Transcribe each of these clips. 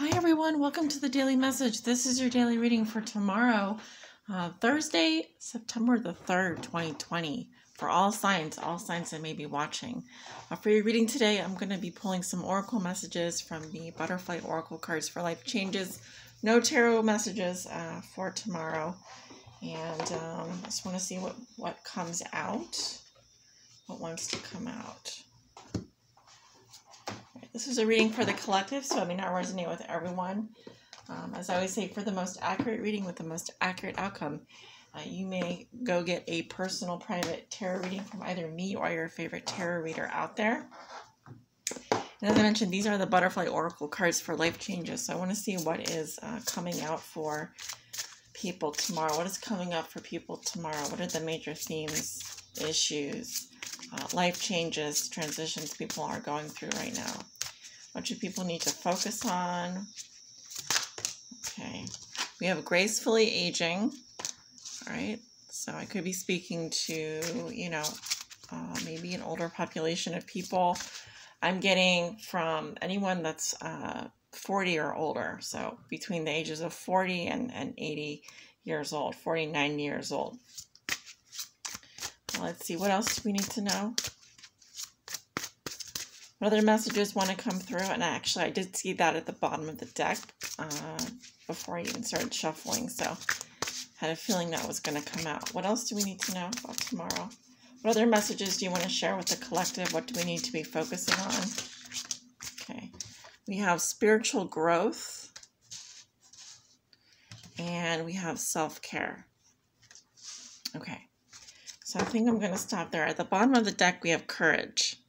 Hi, everyone. Welcome to the daily message. This is your daily reading for tomorrow, uh, Thursday, September the 3rd, 2020. For all signs, all signs that may be watching. Uh, for your reading today, I'm going to be pulling some oracle messages from the Butterfly Oracle cards for life changes. No tarot messages uh, for tomorrow. And um, just want to see what, what comes out, what wants to come out. This is a reading for the collective, so it may not resonate with everyone. Um, as I always say, for the most accurate reading with the most accurate outcome, uh, you may go get a personal private tarot reading from either me or your favorite tarot reader out there. And as I mentioned, these are the butterfly oracle cards for life changes. So I want to see what is uh, coming out for people tomorrow. What is coming up for people tomorrow? What are the major themes, issues, uh, life changes, transitions people are going through right now? What do people need to focus on? Okay. We have gracefully aging. All right. So I could be speaking to, you know, uh, maybe an older population of people. I'm getting from anyone that's uh, 40 or older. So between the ages of 40 and, and 80 years old, 49 years old. Let's see, what else do we need to know? What other messages want to come through? And actually, I did see that at the bottom of the deck uh, before I even started shuffling. So I had a feeling that was going to come out. What else do we need to know about tomorrow? What other messages do you want to share with the collective? What do we need to be focusing on? Okay. We have spiritual growth. And we have self-care. Okay. So I think I'm going to stop there. At the bottom of the deck, we have courage.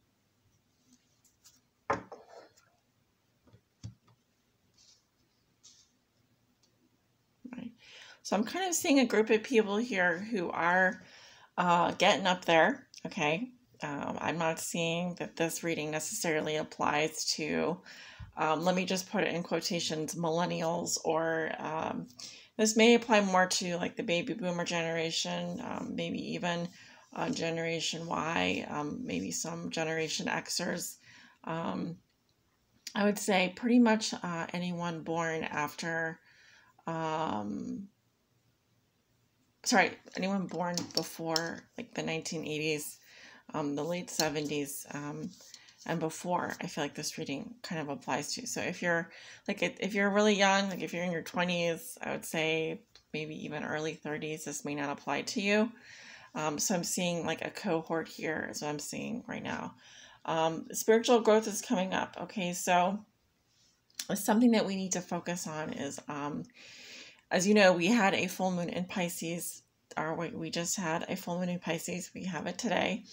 So I'm kind of seeing a group of people here who are uh, getting up there. Okay. Um, I'm not seeing that this reading necessarily applies to, um, let me just put it in quotations, millennials, or um, this may apply more to like the baby boomer generation, um, maybe even uh, Generation Y, um, maybe some Generation Xers. Um, I would say pretty much uh, anyone born after um, sorry, anyone born before like the 1980s, um, the late 70s, um, and before, I feel like this reading kind of applies to. So if you're like if you're really young, like if you're in your 20s, I would say maybe even early 30s, this may not apply to you. Um, so I'm seeing like a cohort here is what I'm seeing right now. Um, spiritual growth is coming up. Okay, so something that we need to focus on is um, as you know, we had a full moon in Pisces, or we just had a full moon in Pisces. We have it today.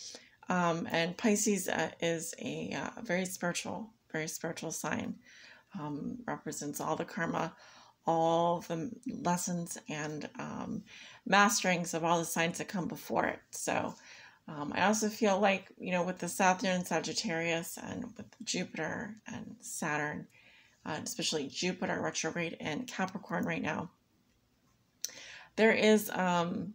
Um, and Pisces uh, is a uh, very spiritual, very spiritual sign. Um, represents all the karma, all the lessons and um, masterings of all the signs that come before it. So um, I also feel like, you know, with the Saturn and Sagittarius and with Jupiter and Saturn, uh, especially Jupiter retrograde in Capricorn right now, there is um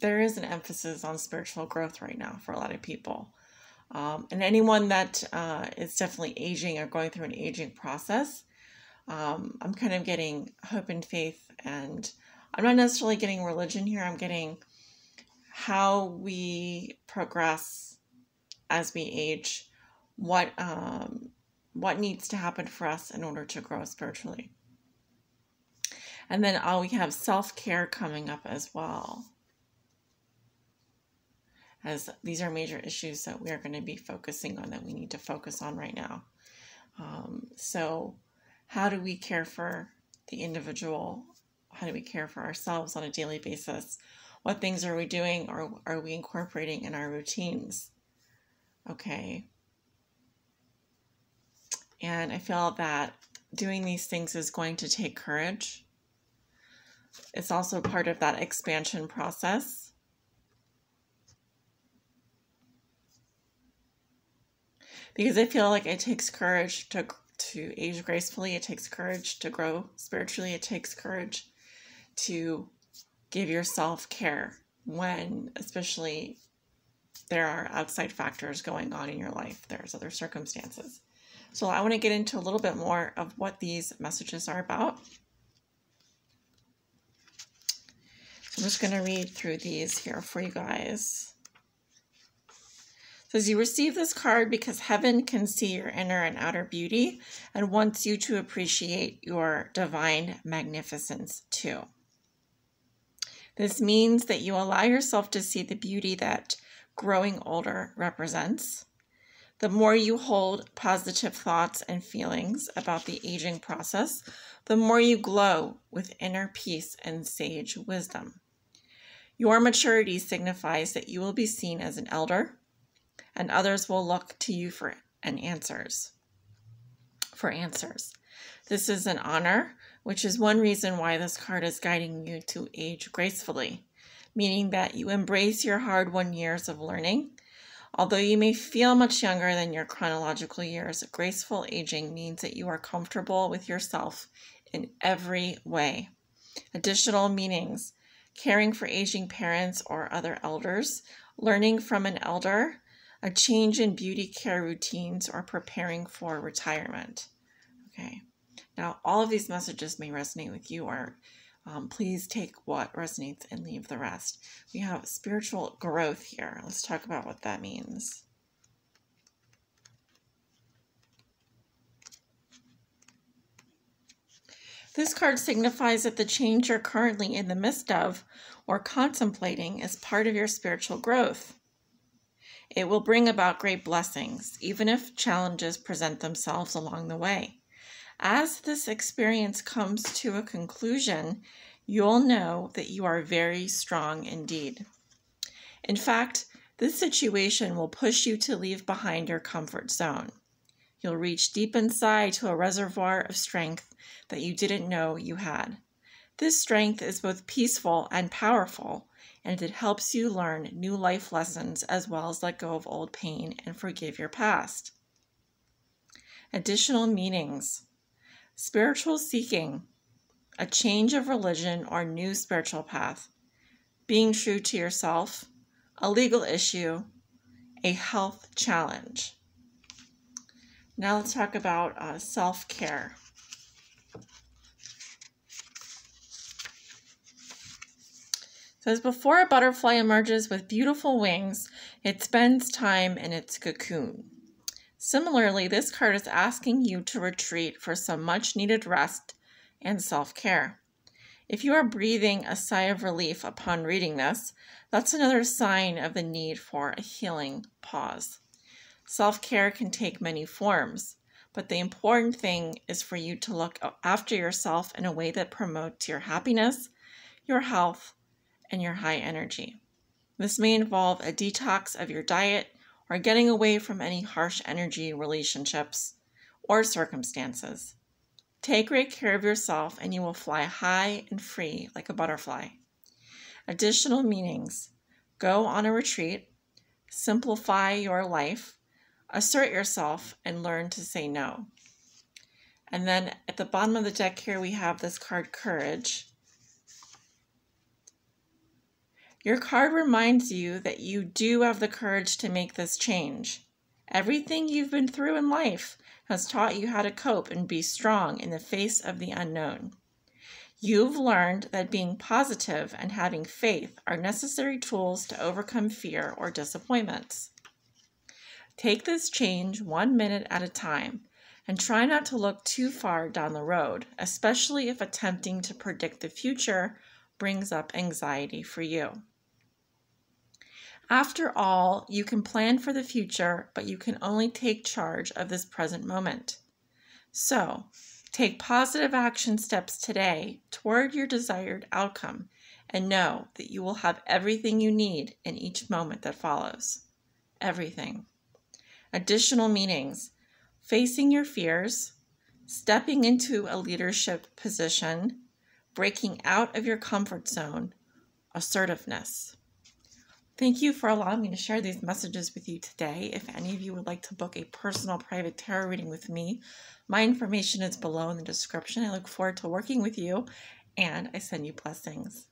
there is an emphasis on spiritual growth right now for a lot of people. Um, and anyone that uh, is definitely aging or going through an aging process, um, I'm kind of getting hope and faith. And I'm not necessarily getting religion here, I'm getting how we progress as we age, what, um, what needs to happen for us in order to grow spiritually. And then oh, we have self care coming up as well. As these are major issues that we are going to be focusing on that we need to focus on right now. Um, so, how do we care for the individual? How do we care for ourselves on a daily basis? What things are we doing or are we incorporating in our routines? Okay. And I feel that doing these things is going to take courage it's also part of that expansion process. Because I feel like it takes courage to to age gracefully, it takes courage to grow spiritually, it takes courage to give yourself care when especially there are outside factors going on in your life. There's other circumstances. So I want to get into a little bit more of what these messages are about. So I'm just going to read through these here for you guys. It says you receive this card because heaven can see your inner and outer beauty and wants you to appreciate your divine magnificence too. This means that you allow yourself to see the beauty that growing older represents. The more you hold positive thoughts and feelings about the aging process, the more you glow with inner peace and sage wisdom. Your maturity signifies that you will be seen as an elder, and others will look to you for an answers. For answers. This is an honor, which is one reason why this card is guiding you to age gracefully, meaning that you embrace your hard won years of learning Although you may feel much younger than your chronological years, graceful aging means that you are comfortable with yourself in every way. Additional meanings caring for aging parents or other elders, learning from an elder, a change in beauty care routines, or preparing for retirement. Okay, now all of these messages may resonate with you or um, please take what resonates and leave the rest. We have spiritual growth here. Let's talk about what that means. This card signifies that the change you're currently in the midst of or contemplating is part of your spiritual growth. It will bring about great blessings, even if challenges present themselves along the way. As this experience comes to a conclusion, you'll know that you are very strong indeed. In fact, this situation will push you to leave behind your comfort zone. You'll reach deep inside to a reservoir of strength that you didn't know you had. This strength is both peaceful and powerful, and it helps you learn new life lessons as well as let go of old pain and forgive your past. Additional meanings spiritual seeking, a change of religion or new spiritual path, being true to yourself, a legal issue, a health challenge. Now let's talk about uh, self care. says before a butterfly emerges with beautiful wings, it spends time in its cocoon. Similarly, this card is asking you to retreat for some much needed rest and self care. If you are breathing a sigh of relief upon reading this, that's another sign of the need for a healing pause. Self care can take many forms, but the important thing is for you to look after yourself in a way that promotes your happiness, your health, and your high energy. This may involve a detox of your diet or getting away from any harsh energy relationships or circumstances. Take great care of yourself and you will fly high and free like a butterfly. Additional meanings go on a retreat, simplify your life, assert yourself, and learn to say no. And then at the bottom of the deck here, we have this card, Courage. Your card reminds you that you do have the courage to make this change. Everything you've been through in life has taught you how to cope and be strong in the face of the unknown. You've learned that being positive and having faith are necessary tools to overcome fear or disappointments. Take this change one minute at a time and try not to look too far down the road, especially if attempting to predict the future brings up anxiety for you. After all, you can plan for the future, but you can only take charge of this present moment. So, take positive action steps today toward your desired outcome and know that you will have everything you need in each moment that follows. Everything. Additional meanings facing your fears, stepping into a leadership position, breaking out of your comfort zone, assertiveness. Thank you for allowing me to share these messages with you today. If any of you would like to book a personal private tarot reading with me, my information is below in the description. I look forward to working with you and I send you blessings.